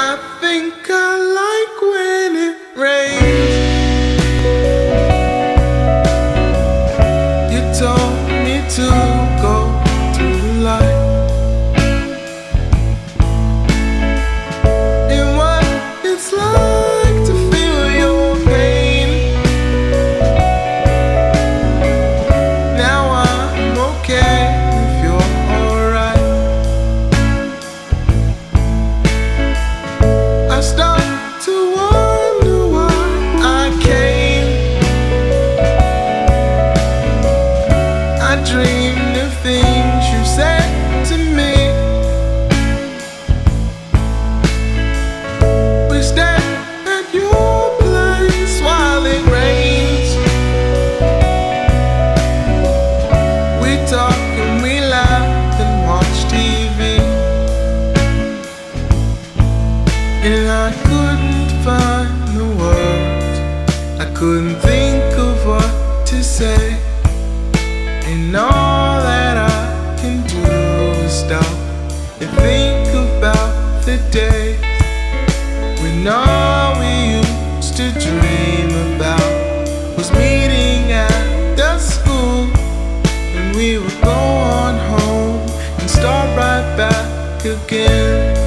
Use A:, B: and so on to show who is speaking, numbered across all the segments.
A: I of things you said to me. We at your place while it. We talk and we laugh and watch TV. And I couldn't find the words. I couldn't think of what to say. And all that I can do is stop and think about the days when all we used to dream about was meeting at the school. And we would go on home and start right back again.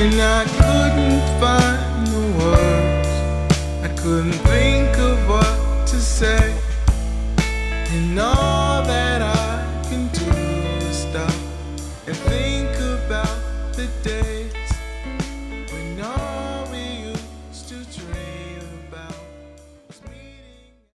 A: And I couldn't find the words. I couldn't think of what to say. And all that I can do is stop and think about the day.